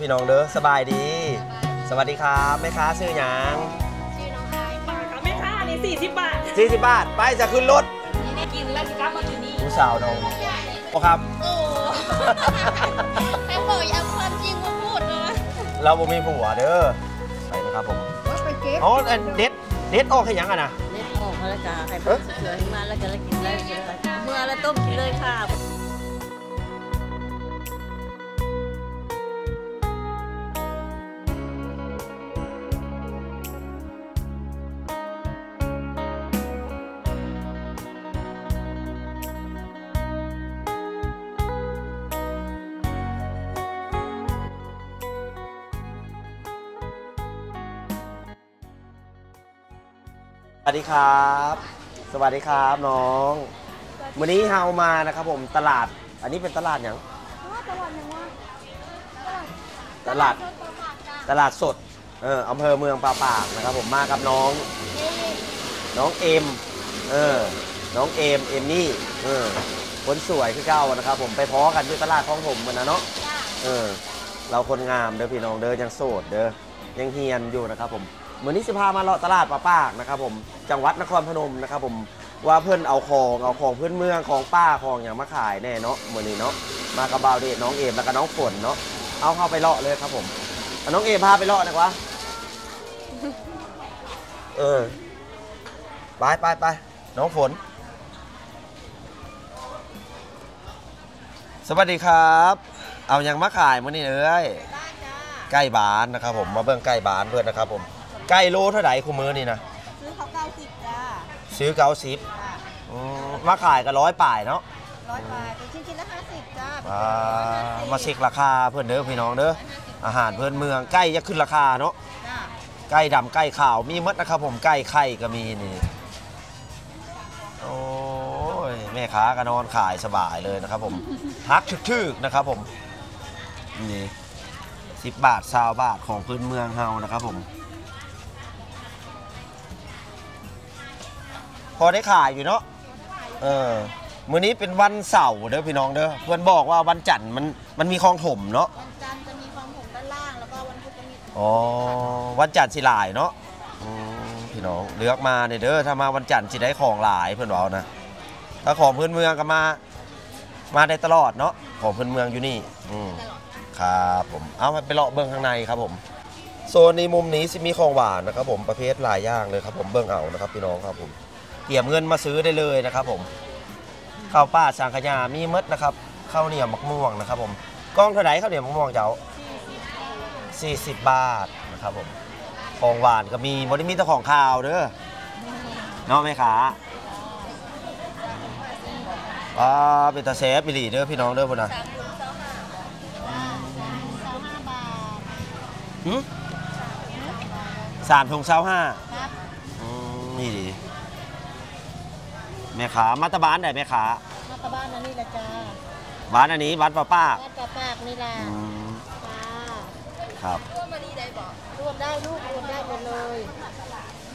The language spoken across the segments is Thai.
พี่น้องเด้อสบายดี สวัสดีครับแม่ค้าซื้อหยังชื่อน้องไอายบาทค่ะแม่ค้านี่สี่สิบบาท40บาท ไปจะขึ้นรถนี่ได้กินแล้วสิครับมาที่นี่ผู้สาวน้องโอครับโอ้แต่บอกอย่าเอาความจริงมาพูดเลยเราบ่มีผัวเด้อไปนะครับผมว่าไปเก็บอ๋ออันเด็ดเด็ดออกให้หยังอะนะเล็ดออกมาแล้วจ้าให้เพื่อนเสือให้มาแล้วก็แล้วกินเลยกินเลยเมื่อแล้วต้มกินเลยค่ะ สวัสดีครับ สวัสดีครับน้อง วันนี้เฮามานะครับผมตลาด อันนี้เป็นตลาดหยังตลาด ตลาดสด เอออำเภอเมืองปลาปากนะครับผมมากับน้อง น้องเอ็ม เออ น้องเอ็มเอ็มนี่ เออ คนสวยคือเก้านะครับผมไปพ้อกันที่ตลาดของผมมันนะเนาะ เออ เราคนงามเด้อพี่น้องเด้อยังโสดเด้อ ยังเฮียนอยู่นะครับผม เหมือนนี้สิพามาเลาะตลาดป่าปากนะครับผมจังหวัดนครพนมนะครับผมว่าเพื่อนเอาของเอาของเพื้นเมืองของป้าของอย่างมาขายแน่เนาะเหมือนนี้เนาะมากับบาวเดชน้องเอมแล้วก็น้องฝนเนาะเอาเข้าไปเลาะเลยครับผมเอาน้องเอมพาไปเลาะนะวะเออไปไปไปน้องฝน สวัสดีครับ เอาอยังมาขายมือนี้เอ้ยใกล้บ้านนะครับผมมาเบิ่งใกล้บ้านเพื่อนนะครับผม ใกล้โลเท่าไหร่คู่มือนี่นะซื้อเขาเก้าสิบจ้าซื้อเก้าสิบจ้ามาขายก็ร้อยป่ายเนาะร้อยบาทเป็นชิ้นชิ้นละห้าสิบจ้าอ่ามาเช็คราคาเพื่อนเด้อพี่น้องเด้ออาหารเพื่อนเมืองใกล้จะขึ้นราคาเนาะจ้าใกล้ดำใกล้ขาวมีหมดนะครับผมใกล้ไข่ก็มีนี่โอ้ยแม่ค้าก็นอนขายสบายเลยนะครับผมทักทึกๆนะครับผมนี่สิบบาทซาวบาทของพื้นเมืองเฮานะครับผม อได้ขายอยู่เนาะเออมื้อนี้เป็นวันเสาร์เด้อพี่น้องเด้อเพื่อนบอกว่าวันจันทร์มันมันมีคลองถมเนาะวันจันทร์จะมีความผมด้านล่างแล้วก็วันพุธจะมีอ๋อวันจันทร์สิหลายเนาะอืมพี่น้องเลือกมาเนี่ยเด้อถ้ามาวันจันทร์สิได้ของหลายเพื่อนบอกนะถ้าของพื้นเมืองก็มามาได้ตลอดเนาะของพื้นเมืองอยู่นี่อืมครับผมเอาไปเลาะเบื้องข้างในครับผมโซนนี้มุมนี้สิมีของหวานนะครับผมประเภทหลายอย่างเลยครับผมเบื้องเอานะครับพี่น้องครับผม เตรียมเงินมาซื้อได้เลยนะครับผมข้าวป้าสังขยามีหมดนะครับข้าวเหนียวมะม่วงนะครับผมกล้องเท่าไหร่ข้าวเหนียวมะม่วงเจ้า40 บาทนะครับผมของหวานก็มีบริมีแต่ของข้าวเด้อเนาะแม่ขาป้าเป็นตาเซฟบิลีเด้อพี่น้องเด้อพุ่นนะสามถุงเจ้าห้าเจ้าห้าบาทหึสามถุงเช้าห้าครับอืมนี่ดี แม่ขามาตาบ้านไหนแม่ขามาตะบ้านนั่นนี่แหละจ้าบ้านอันนี้บ้านป้าป้าบ้านปลาปากนี่แหละอืมจ้าครับรวมมาดีได้บอกรวมได้ลูกรวมได้หมดเลย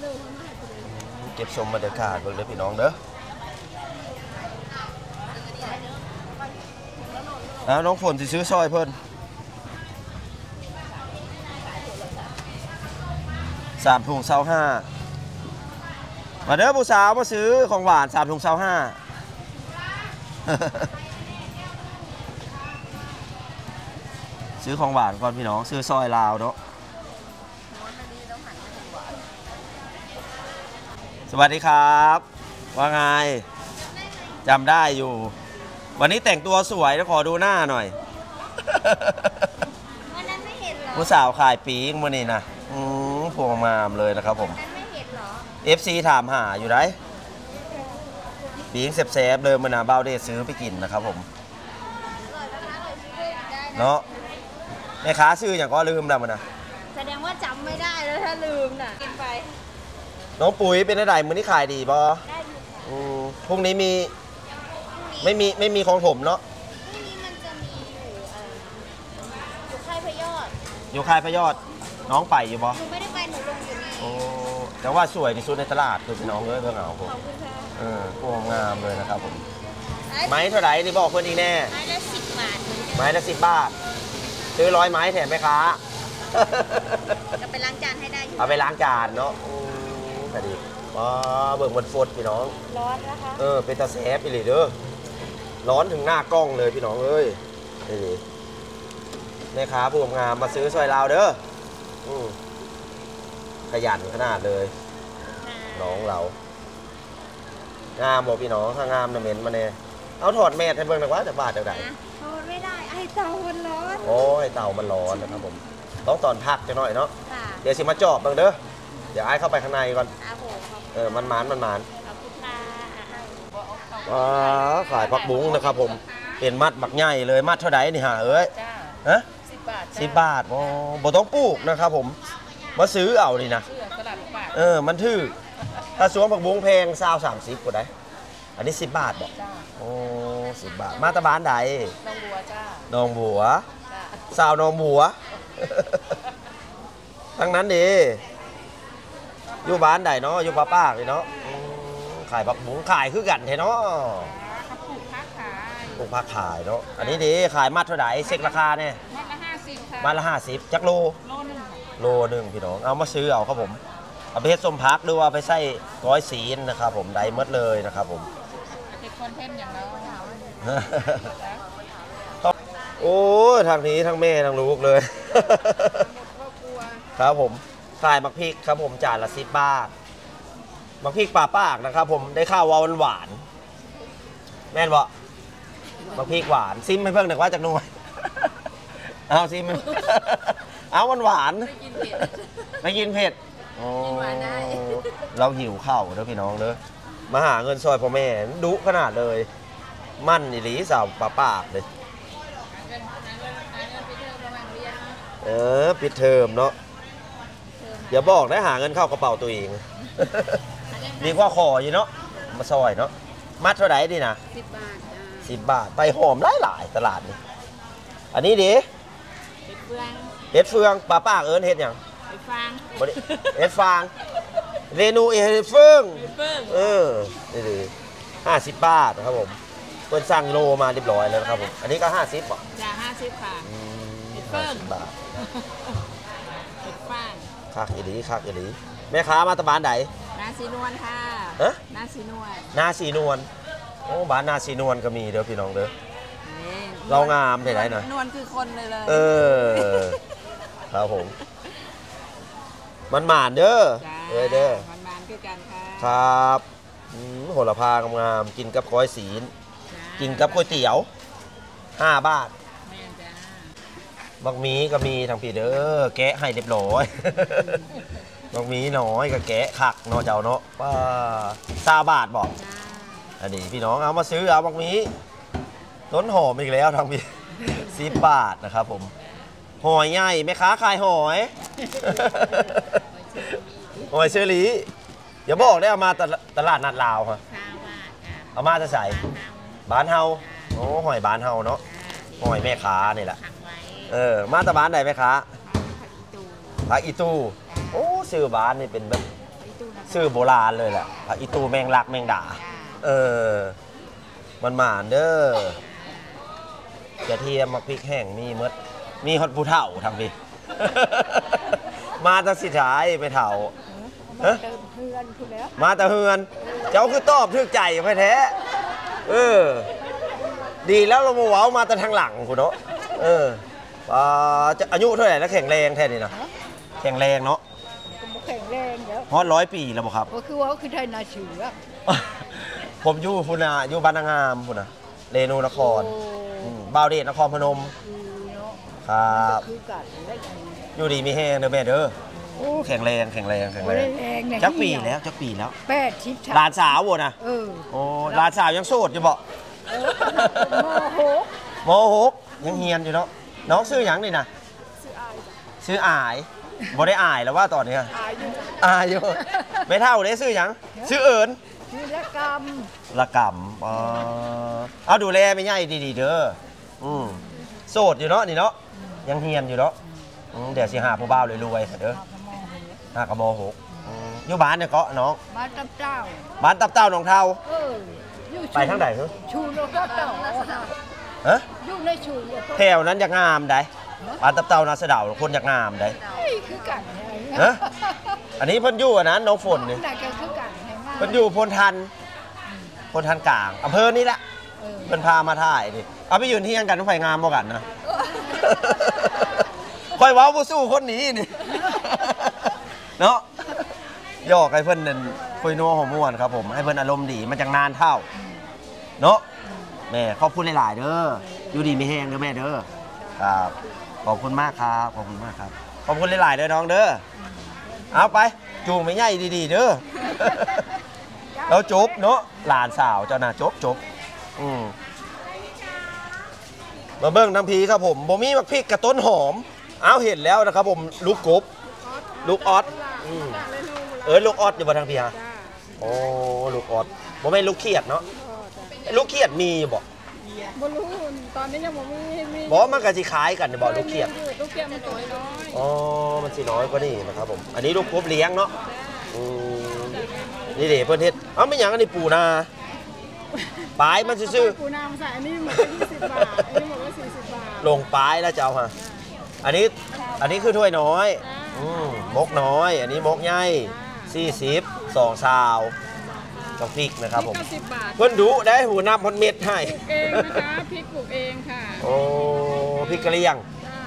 หนึ่งเก็บชมบรรยากาศเบิ่งเด้อพี่น้องเด้อแล้วน้องฝนสิซื้อซอยเพิ่นสามถุงเซาห้า มาเด้อผู้สาวมาซื้อของหวานสามถุงเซาห้าซื้อของหวานก่อนพี่น้องซื้อซอยลาวเนาะสวัสดีครับ ว่าไงจำได้อยู่ วันนี้แต่งตัวสวยแล้วขอดูหน้าหน่อยวันนั้นไม่เห็นเหรอผู้สาวขายปีกมื่อนี้นะอืมพวงมามเลยนะครับผม FC ถามหาอยู่ได้ปีกเซฟๆเลยมื่อนาเบ้าเดซื้อไปกินนะครับผมอร่อยนะคะอร่อยชิคได้นะเนาะแม่ค้าซื้ออย่างก็ลืมแล้วมันนะแสดงว่าจำไม่ได้แล้วถ้าลืมน่ะกินไป น้องปุ๋ยเป็นอะไรมือนี้ขายดีปะได้อยู่ค่ะอืมพรุ่งนี้มีไม่มีไม่มีของผมเนาะพรุ่งนี้มันจะมีอยู่เอ่ออยู่ค่ายพระยอดอยู่ค่ายพระยอดน้องไปอยู่ปะหนูไม่ได้ แต่ว่าสวยที่สุดในตลาดคือพี่น้องเลยเพื่อนเอาผมขอบคุณค่ะเออพวงงามเลยนะครับผมไม้เท่าไหร่นี่บอกเพื่อนอีกแน่ ไม้ละสิบบาทเหมือนกันไม้ละสิบบาทซื้อร้อยไม้แถมไหมคะจะไปล้างจานให้ได้อยู่เอาไปล้างจานเนาะอืมก็ดีว้าเบิ่งมันฟดพี่น้อง ร้อนนะคะ เออเป็นตาแซบอีหลีเด้อ ร้อนถึงหน้ากล้องเลยพี่น้องเอ้ยนี่ดิแม่ค้าผู้งามมาซื้อซอยลาวเด้ออืม ขยันขนาดเลย น้องเรา งามบอกพี่น้องถ้างามนะเหม็นมาเนี่ยเอาถอดแมสให้เบิ่งหน่อยว่าจะบาดจากไหนทนไม่ได้ไอ้เตามันร้อนโอ้ยเต่ามันร้อนนะครับผม ต้องตอนพักจะหน่อยเนาะค่ะเดี๋ยวสิมาจอบเบิ่งเด้อเดี๋ยวไอ้ายเข้าไปข้างในก่อนอาโหขอบเออมันหมานมันหมานขอบคุณค่ะว้าขายผักบุ้งนะครับผมเป็นมัดบักใหญ่เลยมัดเท่าไหร่นี่ฮะเอ้ยจ้าฮะสิบบาทสิบบาทโอ้บ่ต้องปลูกนะครับผม มาซื้อเอานี่นะเชื่อตลาดปากเออมันถือถ้าสวมผักบุ้งแพงซาวสามสิบกว่าได้อันนี้สิบบาทบอกจ้าโอ้สิบบาทมาตะบานใดน้องบัวจ้าหนองบัวจ้าสาวหนองบัว ทั้งนั้นดีอยู่บ้านใดเนาะอยู่ป้าป้ากเลยเนาะอืมขายผักบุ้งขายคือกันเทเนาะเขาปลูกพักขายปลูกผักขายเนาะ อันนี้ดีขายมัดเท่าไหร่เซ็กราคาเนี่ยมัดละห้าสิบค่ะมัดละห้าสิบจักโลโลหนึงค่ะ โลหนึ่งพี่น้องเอามาซื้อเอาครับผมเอาไปเฮ็ดส้มพักหรือว่าเอาไปใส่ก้อยสีนนะครับผมได้หมดเลยนะครับผมเป็นคอนเทนต์อย่างเราจ้าโอ้ยทางนี้ทั้งแม่ทั้งลูกเลยครอบครัวครับผมขายมักพริกครับผมจานละสิบบาทมักพริกป่าปากนะครับ ผมได้ข้าววาหวานๆแม่นบ่มักพริกหวานซิมให้เพิ่งหน่อยว่าจากหน่วยเอาซิม เอาหวานหวานๆกินเผ็ดไม่กินเผ็ดกินหวานได้โอ้เราหิวข้าวเด้อพี่น้องเด้อมาหาเงินซอยพ่อแม่ดุขนาดเลย มั่นอีหลีสาวป่าปากเลยหาเงินหาเงินหาเงินไปเที่ยวประมาณเรียนเออปิดเทอมเนาะอย่าบอกได้หาเงินเข้ากระเป๋าตัวเองดีกว่าขออยู่เนาะมาซอยเนาะมัดเท่าไหร่ดีนะสิบบาทจ้าสิบบาทไปหอมหลายหลายๆตลาดนี่อันนี้ดิเห็ดเฟือง เห็ดเฟืองป้าป้าเอิญเห็ดหยังเห็ดฟางบ่ได้เห็ดฟาง เรนูเห็ดเฟือง เห็ดเฟืองเออนี่ดิห้าสิบบาทนะครับผมเพิ่นสั่งโลมาเรียบร้อยแล้วนะครับผม อันนี้ก็ห้าสิบบอกจ้าห้าสิบค่ะ เห็ดเฟิ่ห้างสิบบาทเห็ดฟางคักอีหลีคักอีหลีแม่ค้ามาตะบานไหนนาซีนวลค่ะฮะนาซีนวลนาสีนวลโอ้บ้านนาสีนวลก็มีเด้อพี่น้องเด้อนี่เรางามได้ไหนหน่อย นวลคือคนเลยเลย เออ ครับผม มันหมานเด้อจ้าเอ้ยเด้อมันบานคือกันค่ะครับอืมโหระพางามๆกินกับก้อยศีลจ้ากินกับก๋วยเตี๋ยวห้าบาทแม่นจ้าบักหมีก็มีทางพี่เด้อแกะให้เรียบร้อยบักหมีน้อยก็แกะขักเนาะเจ้าเนาะป้าซาบาทบอกจ้าอันนี้พี่น้องเอามาซื้อเอาบักหมีต้นหอมอีกแล้วทางพี่สิบบาทนะครับผม หอยใหญ่แม่ค้าขายหอย หอยเชอรี่อย่าบอกได้เอามาตลาตลาดนัดลาวฮะข้าวบาทค่ะเอามาจะใส่บ้านเฮาบ้านเฮาโอ้หอยบ้านเฮาเนาะอ่าหอยแม่ค้านี่แหละขังไว้เออมาแตะบ้านใดแม่ค้าผักอีตูผักอีตู้โอ้ซื้อบ้านนี่เป็นแบบอีตูนะคะซื้อโบราณเลยแหละผักอีตู้แมงลักแมงด่าจ้าเออมันหมานเด้อกระเทียมมักพริกแห้งมีหมด มีฮอตผู้เฒ่าทำพี่ มาตั้งสิท้ายไปเฒ่า เอ้อ เติมเพื่อนคุณแล้วมาแต่เฮือน เจ้าคือตอบทึกใจไปแท้ เออ ดีแล้วเรามาเว้ามาแต่ทางหลังคุณเนาะ เอออ่าจะอายุเท่าไหร่แล้วแข็งแรงแท้นี่นะแข็งแรงเนาะก็บ่แข็งแรงเดี๋ยวฮอดร้อยปีแล้วบ่ครับ ก็คือว่าคือไทยนาเชือผมอยู่พุนนะอยู่บ้านนางงามพุนนะเรนูนครโอ้อืมบ่าวเดชนครพนมคือเนาะ ครับคือกันได้ไงอยู่ดีมีแห้งเด้อแม่เด้อโอ้แข็งแรงแข็งแรงแข็งโอ้แรได้งแรงเนี่ยจักปีแล้วจักปีแล้วแปดชิปหลานสาวบ่นะเออโอ้หลานสาวยังโสดอยู่บ่เออโมโหมหกยังเฮียนอยู่เนาะน้องซื้อหยังนี่นะซื้ออายจ้ะซื้ออายบ่ได้อายแล้วว่าตอนนี้อายอยู่อายอยู่ไม่เท่าได้ซื้อหยังซื้อเอิญซื้อละกรรมละกำอ๋อเอาดูแลไม่ใหญ่ดีๆเด้ออืมโสดอยู่เนาะนี่เนาะ ยังเฮียนอยู่เนาะอืมเดี๋ยวสิหาผู้บ่าวรวยๆเด้อมามองเห็นหากระมหกอืมอยู่บ้านเนี่ยเกาะน้องมาตับเจ้าบ้านตับเต้าหนองเทาเอออยู่ไปทางไหนเหรอชูโลก็เต่าฮะอยู่ในชูเนี่ยแถวนั้นจะงามได้ปานตับเต่านาสะเดาคนอยากงามได้คือกันฮะอันนี้เพิ่นอยู่อันนั้นน้องฝนนี่แต่ก็คือกันให้มากเพิ่นอยู่พลทันพลทันกลางอำเภอนี่แหละเออเพิ่นพามาถ่ายดิเอาไปยืนเที่ยงกันไฟงามบ่กันนะ ค่อยว้าบ่สู้คนนี้นี่เนาะยอกให้เพิ่นนั่นคุยนัวหัวม่วนครับผมให้เพิ่นอารมณ์ดีมันจังนานเท่า เนาะแม่ขอบคุณหลาย ๆ เด้ออยู่ดีไม่แห้งเด้อแม่เด้อครับขอบคุณมากครับขอบคุณมากครับขอบคุณหลาย ๆ เด้อน้องเด้อเอาไปจูงไม่ใหญ่ดี ๆ เด้อแล้วจบเนาะหลานสาวเจ้าน่ะจบจบอืม มาเบิ่งน้ำพีครับผมบ่มีมักพริกกับต้นหอม เอาเห็นแล้วนะครับผมลูกกบลูกออสอืมเออลูกออสอยู่บนทางพี่ฮะโอ้ลูกออสบ่แม่นลูกเขียดเนาะลูกเขียดมีอยู่บ่บรู้ตอนนี้ยังบ่มีมีบ่มันก็สิคล้ายกันบ่ลูกเขียดลูกเขียดมันตัวน้อยอ๋อมันสิน้อยกว่านี้นะครับผมอันนี้ลูกกบเลี้ยงเนาะอืมนี่เด้เพิ่นเฮ็ดเอ้าไม่หยังอันนี้ปูนาปลายมันซื่อๆปูนามาใส่อันนี้มัน ก็20บาท อันนี้บอกว่า40บาทลงปลายแล้วจะเอาฮะอันนี้อันนี้คือถ้วยน้อยอืมมกน้อย อันนี้มกใหญ่สี่สิบสองซาวกับพริกนะครับผม พริก90บาท เพื่อนดูได้หูนับพนเม็ดให้ ปลูกเองนะคะพริกปลูกเองค่ะโอ้พริกกะเหรี่ยง จ้า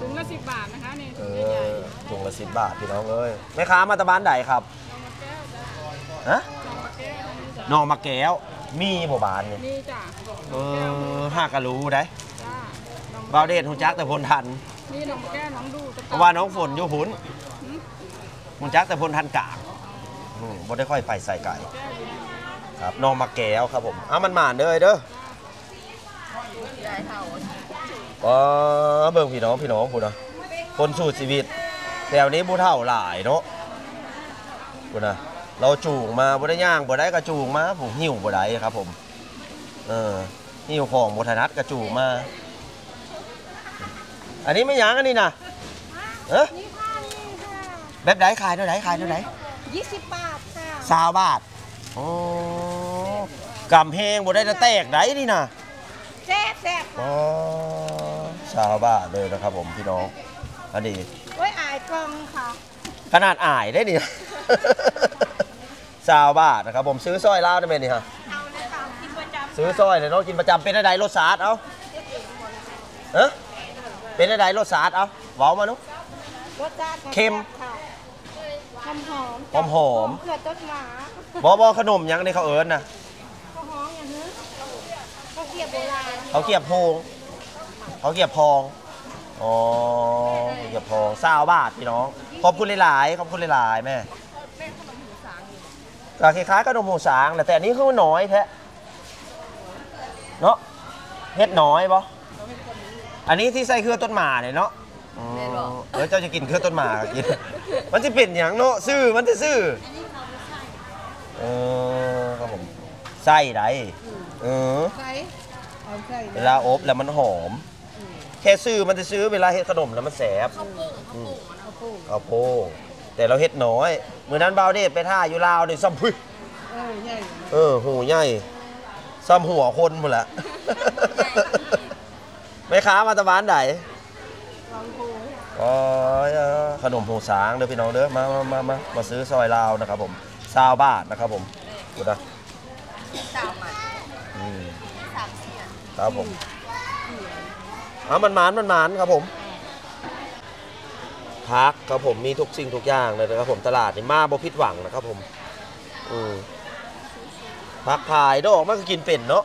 ถุงละ10บาทนะคะนี่เอถุงใหญ่อถุงละสิบบาทพี่น้องเอ้ยแม่ค้ามาตะบานใดครับๆฮะนองมะแก้วจ้า หนองมะแก้ว มีบ่บานเนี่ยนี่จ้าเออห้ากะรู้ได้จ้าน้องบาวเดชหูจักแต่พลทัน นี่น้องมะแก้วน้องดูตะเพราะว่าน้องฝนอยู่หุนหูจักแต่พลทันกลางอืมบ่ได้ค่อยไฟใส่ไก่ แก้วอยู่นี่ครับน้องมาแก้วครับผมอะมันหมานเด้อเด้อได้เท่าก็เบิ่งพี่น้องพี่น้องพูดนะคนสู้ชีวิตแถวนี้ผู้เฒ่าหลายเนาะพูดนะ เราจูงมาบ่ได้ย่างบ่ได้ก็จูงมาผมหิ้วบ่ได้ครับ ผม เออหิ้วของบ่ถนัดก็จูงมา อันนี้ไม่หยังอันนี้นะเอ๊ะนี่ค่ะนี่ค่ะแบบไหนขายเท่าไหนขายเท่าไหน20บาทค่ะสาวบาทโอ้กำแพงบ่ได้จะแตกได้นี่นะแซ่บแซ่บอ๋อชาวบ้านเลยนะครับ ผมพี่น้องอันนี้ไว้อายกล่องค่ะขนาดอ่ายได้นี่ ชาวบ้านนะครับ ผมซื้อสร้อยลาวได้ไหมนี่ฮะเอาเลยค่ะกินประจำซื้อสร้อยเลยเนาะกินประจำเป็นอะไรรสชาติเอาเอะเป็นอะไรรสชาติเอาเว้ามานุรสชาติเค็มค่ะหอมหอมหอมหอมเกลือต้นหมาบอบอขนมหยังนี่เขาเอิญนะข้าวหอมอย่างนี้ข้าวเกรียบโบราณเขาเกียบโพงเขาเกียบพองอ๋อเขาเกียบพองซาวบาทพี่น้องขอบคุณหลายๆขอบคุณหลายๆแม่ ก็คล้ายๆขนมหมูสางแหละแต่อันนี้คือน้อยแท้เนาะเฮ็ดน้อยปะอันนี้ที่ใส่เครือต้นหมาเนี่ยเนาะอ๋อเออเจ้าจะกินเครือต้นหมาก็กินมันจะเป็นอย่างเนาะซื่อมันจะซื่อเออครับผมไส้ไรเออใส่เอาใส่เวลาอบแล้วมันหอม แค่ซื้อมันจะซื้อเวลาเฮ็ดขนมแล้วมันแสบข้าวโพดข้าวโพด แต่เราเฮ็ดน้อยมื้อนั้นบ่าวเดชไปท่าอยู่ลาวนี่ซ้ำพึ่เออใหญ่เออหูใหญ่ซ้ำหัวคนหมดละแม่ค้ามาตะวันไหนลองโพอ๋อขนมหูสางเด้อพี่น้องเด้อมามามามามาซื้อซอยลาวนะครับผมซาวบาทนะครับผมดูนะสาวใหม่อืมสามเสียนครับผมเอามันหมานมันหมานครับผม พักครับผมมีทุกสิ่งทุกอย่างเลยนะครับผมตลาดนี่มาบ่ผิดหวังนะครับผมอืมพักขายดอกมันก็กินเป็นเนาะ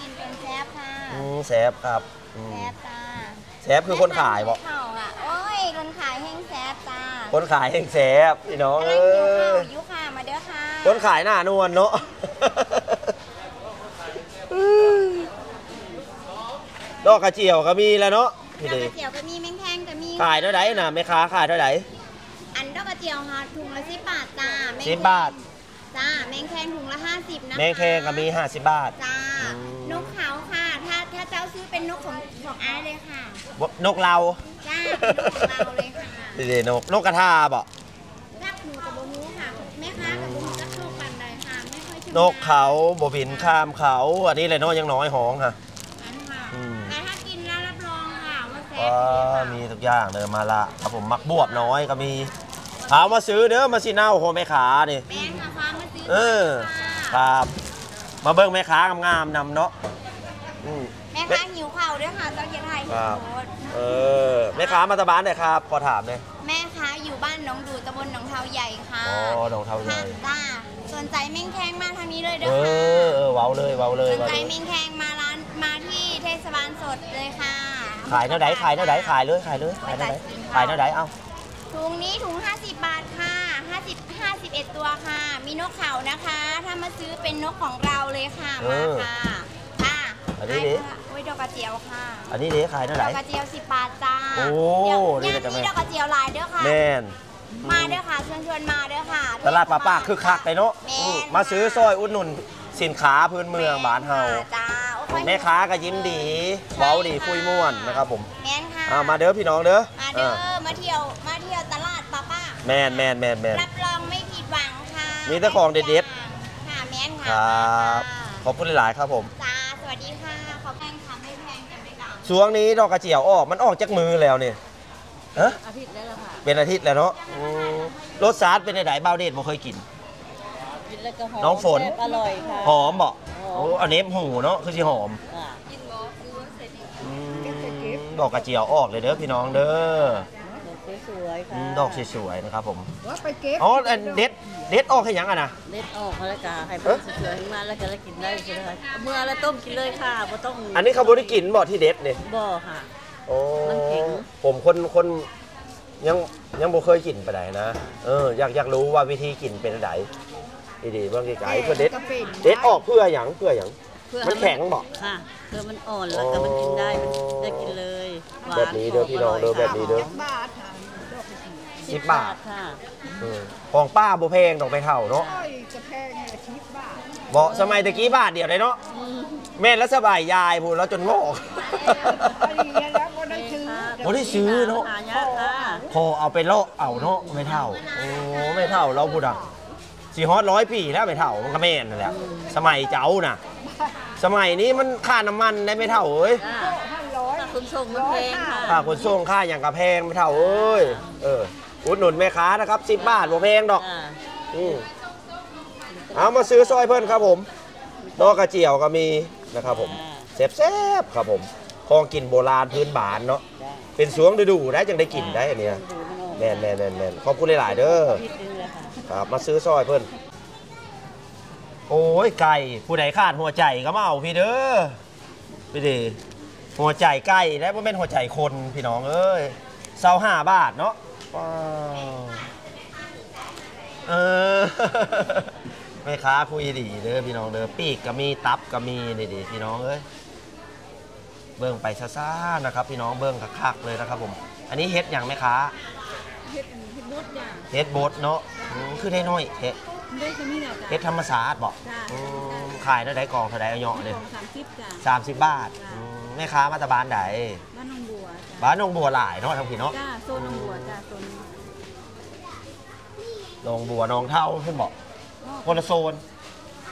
กินเป็นแซ่บค่ะอืมแซบครับอืมแซ่บจ้าแซบคือคนขายบอกเข่าอะโอ้ยคนขายแห้งแซ่บจ้าคนขายแห่งแซบพี่น้องกำเอลังหิวข้าอวอยุค่ะมาเด้อค่ะคนขายหน้านวลเนาะดอกกระเจียวก็มีแล้วเนาะพี่ดอกเดกระเจียวก็มีแมงแคงก็มี ขายเท่าไหร่นะแม่ค้าขายเท่าไหร่อันดอกกระเจียวค่ะถุงละสิบบาทจ้าแมงสิบบาทจ้าแมงแคงถุงละห้าสิบนะคะแมงแคงก็มี50บาทจ้าอืมนกเขาค่ะ ถ้าถ้าเจ้าซื้อเป็นนกของของอายเลยค่ะ นกเราจ้าเป็นนกของเราเลยค่ะพี่เดนกนกกระทาบ่รักหนูกับโบนูค่ะแม่ค้ากับโบนูรักโชคปันใดค่ะไม่ค่อยชำนกเขาบ่บินข้ามเขา อันนี้เลยเนาะยังน้อยหองค่ะ อันค่ะอืมแต่ถ้ากินแล้วรับรองค่ะว่าแซ่อ๋ก็มีทุกอย่างเลยมาละครับผมมักบวบน้อยก็มีเอามาซื้อเด้อมาสิเน่าโหแม่ขานี่แม่ค่ะฟ้ามาซื้อเออคค่ะรับ มาเบิ่งแม่ค้างามๆนำเนาะอืมแม่ค้าหิวข่าวด้วยค่ะเจ้าเกียรติไทยครับโพสต์เออแม่ค้ามาตะบานหน่อยครับขอถามหน่อยแม่ค้าอยู่บ้านหนองดูตำบลหนองเทาใหญ่ค่ะอ๋อหนองเทาใหญ่ค่ะจ้าสนใจเม่งแข้งมาทางนี้เลยเด้เออค่ะอเออเว้าเลยเว้าเลยสนเว้าใจเลยเม่งแข้งมาร้านมาที่เทศบาลสดเลยค่ะ ขายเท่าไหขายเท่าไหขายเลยขายเลยขายเท่าไหขายเท่าไหเอ้าถุงนี้ถุง 50 บาทค่ะ 50 51 ตัวค่ะ มีนกเขานะคะ ถ้ามาซื้อเป็นนกของเราเลยค่ะ มาค่ะค่ะอันนี้ดิโอ้ยดอกกระเจียวค่ะ อันนี้เด้ขายเท่าไหดอกกระเจียว 10 บาทจ้า โอ้เดี๋ยวนี่ย่านก็จะแม่นี้ดอกกระเจียวลายเด้อค่ะแม่นมาเด้อค่ะเชิญชวนมาเด้อค่ะ ตลาดป่าป้าคือคักไปเนาะแม่อืมนมาซื้อซอยอุดหนุนสินค้าพื้นเมืองบ้านเฮาค่ะจ้าโอ้ย แม่ค้าก็ยิ้มดีเว้าดีคุยม่วนนะครับผมแม่นค่ะเอามาเด้อพี่น้องเด้อมาเด้ออ่ามาเที่ยวมาเที่ยวตลาดป้าป้าแมนแมนแมนแมนรับรองไม่ผิดหวังค่ะมีแต่ของเด็ดๆค่ะแม่นคค่ะรับขอบคุณหลายๆครับผมจ้าสวัสดีค่ะขอแพงค่ะไม่แพงจำได้ดังช่วงนี้ดอกกระเจียวออกมันออกจากมือแล้วเนี่ยเอ๊ะอาทิตย์แล้วล่ะค่ะเป็นอาทิตย์แล้วเนาะอืมรสชาติเป็นไงเบาเดชบ่เคยกินกิน แล้วก็หอมน้องฝน แซ่บอร่อยค่ะ หอมบ่หอม โอ้อันนี้หูเนาะคือสิหอมอะอืมดอกกระเจียวออกเลยเด้อพี่น้องเด้อดอกสวยๆอืค่ะมดอกสวยๆนะครับผมว่าไปเก็บอ๋ออันเด็ดเด็ดออกให้หยังอะนะ เล็ดออกมาแล้วก็ให้มันสวยๆมาแล้วก็แล้วกินได้เลยค่ะเมื่อแล้วต้มกินเลยค่ะบ่ต้องอันนี้เขาบ่ได้กินบ่ที่เด็ดเนี่ยบ่ค่ะ โอ้มันแข็ง ผมคนคนยังยังบ่เคยกินไปไหนนะเอออยากอยากรู้ว่าวิธีกินเป็นได ดีๆเบิ่งไกลๆเพื่อเด็ดก็เป็นเด็ดออกเพื่อหยังเพื่อหยัง เพื่อมันให้แข็งบ่ค่ะเพื่อมันอ่อนแล้วก็มันกินได้มันได้กินเลยหวานแบบนี้เด้อพี่น้องเด้อหมแบบนี้เด้อ บาทค่ะดอกกระเจียวสิบบาทค่ะเออของป้าบ่แพงดอกไปเท่าเนาะโอ้ยกระแพงเนี่ยชิบบาทบ่สมัยตะกี้บาทเดียวเลยเนาะอืมแม่นแล้วสบายยายพูดแล้วจนงอกอันนี้แล้วก็ได้ซื้อบ่ได้ซื้อเนาะหายากค่ะพอเอาไปเลาะเอาเนาะไม่เท่า โอ้ไม่เท่าเราพูดอะ สีฮอตร้อยปีแล้วไม่เท่ามันก็แม่นนั่นแหละสมัยเจ้าน่ะ สมัยนี้มันค่าน้ำมันได้ไม่เท่าเอ้ยจ้าห้าร้อยถ้าคุณส่งมันแพงค่ะค่าขนส่งค่าอย่างกระแพงไม่เท่าเอ้ยเอออุดหนุนแม่ค้านะครับสิบบาทบ่แพงดอกจ้าอืมเอามาซื้อซอยเพิ่นครับผมดอกกระเจียวก็มีนะครับผมแซ่บๆครับผมของกินโบราณพื้นบ้านเนาะจ้าเป็นสวงฤดูได้จังได้กินได้อันเนี้ยดูมันออกแน่นแน่นแน่นแน่นขอบคุณหลายๆเด้อนิดนึงเลย ค่ะครับมาซื้อซอยเพิ่นโอ้ยไก่ผู้ใดขาดหัวใจก็มาเอาพี่เด้อพี่ดีหัวใจไก่และว่าเป็นหัวใจคนพี่น้องเอ้ยเศร้าห้าบาทเนาะว้าวเออแม่ค้าคุยดีเด้อพี่น้องเด้อปีกก็มีตับก็มีนี่ดีพี่น้องเอ้ยเบิ่งไปซ่าๆนะครับ พี่น้องเบิ่งคักๆเลยนะครับผม อันนี้เฮ็ดอย่างไหมค้าเฮ็ดอันนี้เฮ็ดบดอย่างเฮ็ดบดเนาะ อืมคือได้น้อยเฮ็ดได้ก็มีแหละจ้ะเฮ็ดธรรมศาสตร์บอกจ้ะอืมขายได้ไดกองเท่าไดเอาเหยาะเลยของสามสิบจ้ะสามสิบบาทจ้ะ อืมแม่ค้ามาตะบานใดบ้านหนองบัวจ้ะบ้านหนองบัวหลายเนาะทางพี่เนาะจ้าโซนหนองบัวจ้าโซนหนองบัวหนองเท่าขึ้นบอกคนละโซน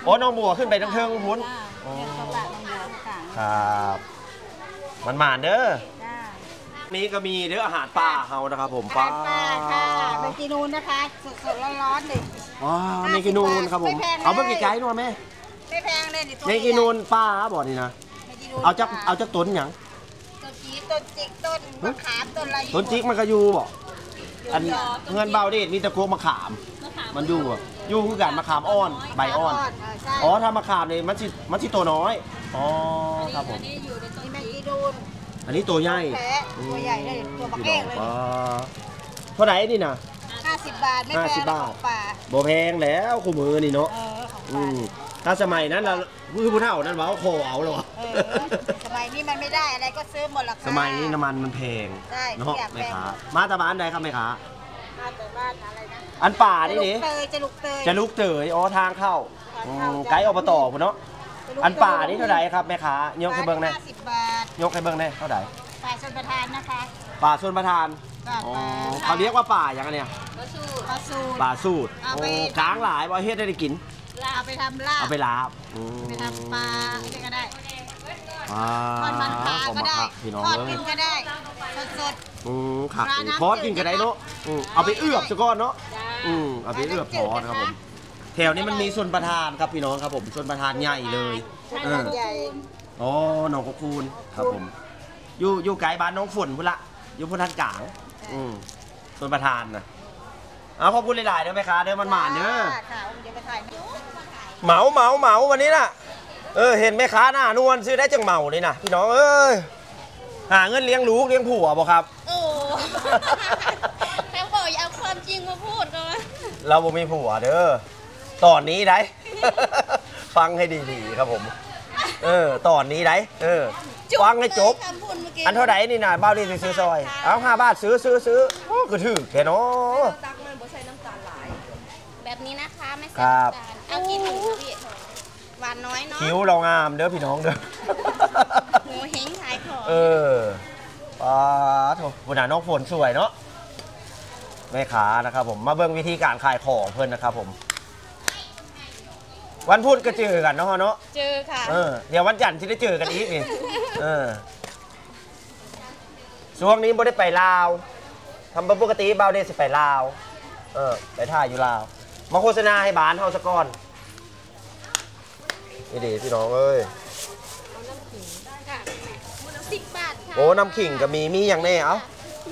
โอ้หนองบัวขึ้นไปทั้งเทิงพุ้น จ้าอ๋อเฮ็ดตลาดหนองบัวต่างครับ มันหมานเด้อๆจ้า นี่ก็มีเด้ออาหารป่าเฮานะครับผมปลาค่ะเมกินูนนะคะสดๆร้อนๆเลยว้าวเมกินูนครับผมไม่แพงเลยเอาเมื่อกี้ไกด์หน่อยแม่ไม่แพงเลยนี่ตัวเมกินูนป้าบอกนี่นะเมกินูนเอาจักค่ะเอาจักต้นหยังต้นจีต้นจิกต้นมะขามต้นอะไรอยู่ต้นจิกมันก็อยู่บอกอันเงินเบาเดชมีแตะโกมะขาม มันอยู่อะอยู่คือกันมะขามอ่อนใบอ่อนใช่อ๋อถ้ามะขามเนี่ยมันสิมันสิตัวน้อยอ๋อครับผมนี่เมกินูน อันนี้ตัวใหญ่แท้ตัวใหญ่เลยตัวบักเอกเลยอ๋อเท่าไหร่นี่นะ50 บาท ไม่แพง50บาทของป่าบ่แพงแล้วคู่มือนี่เนาะเออของอืป่ามถ้าสมัยนั้นเราคือผู้เฒ่านั้นเว้าโคเอาหรอเออสมัยนี้มันไม่ได้อะไรก็ซื้อหมดราคาสมัยนี้น้ำมันมันแพงใช่เนาะอยากแพงแม่ค้ามาตะบานใดครับแม่ค้ามาแต่บ้านอะไรนะอันป่านี่จะลุนี่กเตยจะลุกเตยจะลุกเตยอ๋อทางเข้าทางอืเข้ามไกด์อบตพุ่นเนาะจะลุก อันป่านี่เท่าไหร่ครับแม่ค้ายกให้เบิ่งได้ห้าสิบบาทยกให้เบิ่งได้เท่าไหร่ป่าชนประทานนะคะป่าชนประทานป่าอ๋อป่าเขาเรียกว่าป่าอย่างไรเนี่ยปลาสูตรปลาสูตรป่าสูตรเอาโอ้ไปกลางหลายบ่เฮ็ดได้ได้กินเอาไปทำลาบเอาไปลาบอืมไปทำปลาอะไรก็ได้อ่าทอดมันปลาขอบก็คุณได้ครับพี่น้องทอดเอ้กิยนก็ได้สดอืมครับปลาน้ำทอดกินกันได้เนาะอืมเอาไปเอือบซะก่อนเนาะๆจ้าอืมเอาไปเอือบทอดครับผม แถวนี้มันมีส่วนประธานครับพี่น้องครับผมส่วนประธานใหญ่เลยเออใหญ่อ๋อหนองกคูนครับผมอยู่อยู่ไกลบ้านน้องฝนพุ่นละอยู่พุ่นทันกลางอืมส่วนประธานนะเอาขอบคุณหลายๆเด้อแม่ค้าเด้อมันหมานเด้อค่ะเดี๋ยวไปถ่ายเหมาเหมาเหมาวันนี้น่ะ เออเห็นแม่ค้าหน้านวลซื้อได้จังเหมาเลยนะพี่น้องเอ้ยหาเงินเลี้ยงลูกเลี้ยงผัวบ่ครับโอ้แม่บอกอย่าเอาความจริงมาพูดก่อนเราบ่มีผัวเด้อ ตอนนี้ได้ ฟังให้ดีๆครับผม เออ ตอนนี้ได้ เออ ฟังให้จบคำพูดเมื่อกี้อันเท่าไหร่นี่นะบ้าวนี่ซื้อซอย เอาห้าบาทซื้อซื้อซื้อโอ้ก็ถือแค่น้อตักมันบ่ใส่น้ำตาลหลาย แบบนี้นะคะไม่ครัใส่บน้ำตาล เอากี่ถุงคะพี่หวานน้อยเนาะคิ้วเรางามเด้อพี่น้องเด้อโหเฮงขายของ เออป้าโถบุญนาน้องฝนสวยเนาะแม่ค้านะครับผมมาเบิ่งวิธีการขายของเพิ่นนะครับผม วันพุธก็เจอกันเนาะเนาะเจอค่ะ เออเดี๋ยววันจันทร์ที่ได้เจอกันอีกนี่เออช่วงนี้บ่ได้ไปลาวทำเป็นปกติบ่าวเดสิไปลาว เออไปท่ายอยู่ลาว มาโฆษณาให้บ้านเฮาซะก่อนนี่ดีพี่น้องเอ้ยค่ะสิบบาทค่ะโอ้น้ำขิงก็มีมีอย่างแน่เอ้า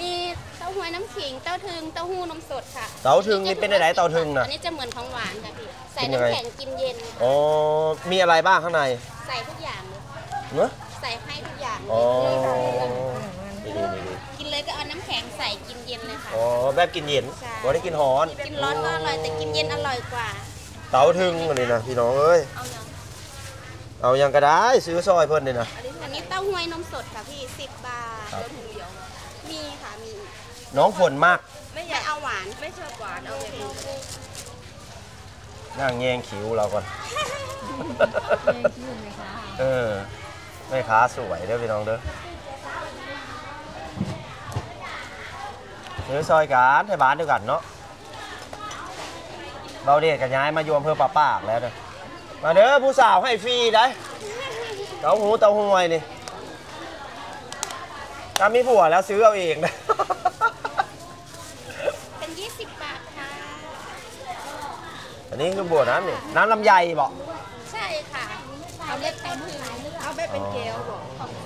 มีเต้าหวยน้ำขิงเต้าถึงเต้าหู้นมสดค่ะเต้าถึงนี่เป็นไหนๆเต้าถึงน่ะอันนี้จะเหมือนของหวานค่ะพี่ ใส่เป็นยังไงน้ำแข็งกินเย็นอ๋อ มีอะไรบ้างข้างในใส่ทุกอย่างเลยเนอะใส่ให้ทุกอย่างเลอ๋อยนี่ดีนี่ดีกินเลยก็เอาน้ำแข็งใส่กินเย็นเลยค่ะ อ๋อ แบบกินเย็นใช่ บ่ได้กินฮ้อน กินร้อนก็อร่อยแต่กินเย็นอร่อยกว่า เต้าถึงอันนี้นะพี่น้องเอ้ย เอาอย่างเอายังก็ได้ซื้อซอยเพิ่นนี่นะ อันนี้เต้าหวยนมสดค่ะพี่สิบบาทครับ แล้วถุงเดียวมีค่ะมีน้องฝนมาก ไม่อยากเอาหวานไม่ชอบหวานเอาอย่างนี้ ย่างแยงขิวเราก่อนเออแม่ค้าสวยเด้อพี่น้องเด้อซื้อซอยกันให้บ้านเดียวกันเนาะเบาเดชกับย้ายมาอยู่อำเภอป่าปากแล้วเด้อมาเด้อผู้สาวให้ฟรีได้เต้าหูเต้าหวยนี่ถ้ามีผัวแล้วซื้อเอาเองนะ เป็น 20 บาทค่ะ อั นนี้คือบัวน้ำนี่น้ำลำไยบอกใช่ค่ะเอาเล็กเต้าถึงเอาไปเป็นแก้วบ่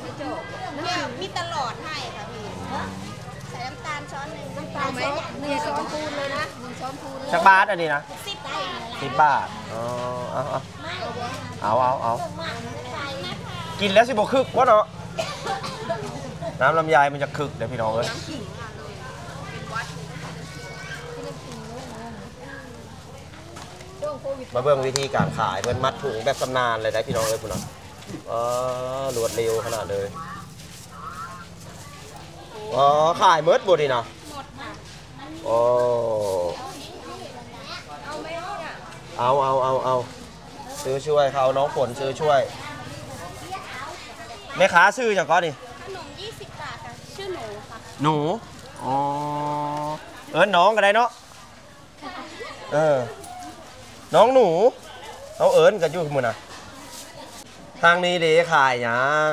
ไม่จบเนี่ยมีตลอดให้ค่ะพี่ใส่น้ำตาลช้อนหนึ่งน้ำตาเอาลไหมช้อนหนึ่งช้อนพูนเลยนะหนึ่งช้อนพูนเลยชักบาทอันนี้นะสิบบาทสิบบาทอ๋อเอาเอาเอาเอาเอากินแล้วสิบคึกวะเนาะน้ำลำไยมันจะคึกเดี๋ยวพี่น้องเอ้ย มาเบิ่งวิธีการขายเพิ่นมัดถุงแบบตำนานเลยได้พี่น้องเอ้ยพุ่นเนาะอ๋อรวดเร็วขนาดเลยอ๋อขายเมิดบ่ดีนะหมดค่ะโอ้เอาเอาเอาเอาซื้อช่วยเขาน้องฝนซื้อช่วยแม่ค้าซื้อจากก้อนนี่ขนม20บาทค่ะชื่อหนูค่ะหนูอ๋อเอิ้นน้องก็ได้เนาะเออ น้องหนูเอาเอิ้นกันอยู่มือนะทางนี้เด้ขายหยัง